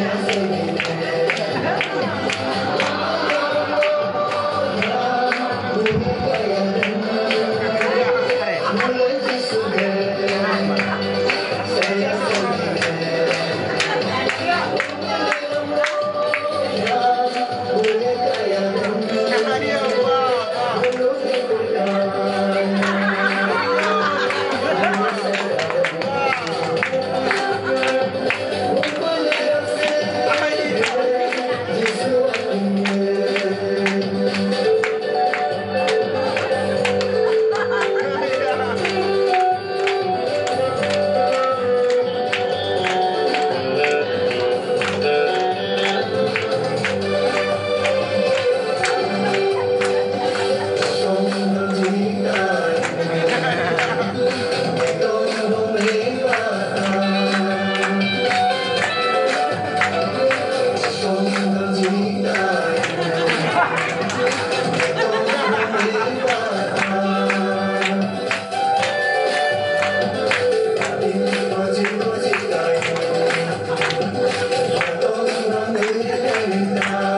Amen. Krishna.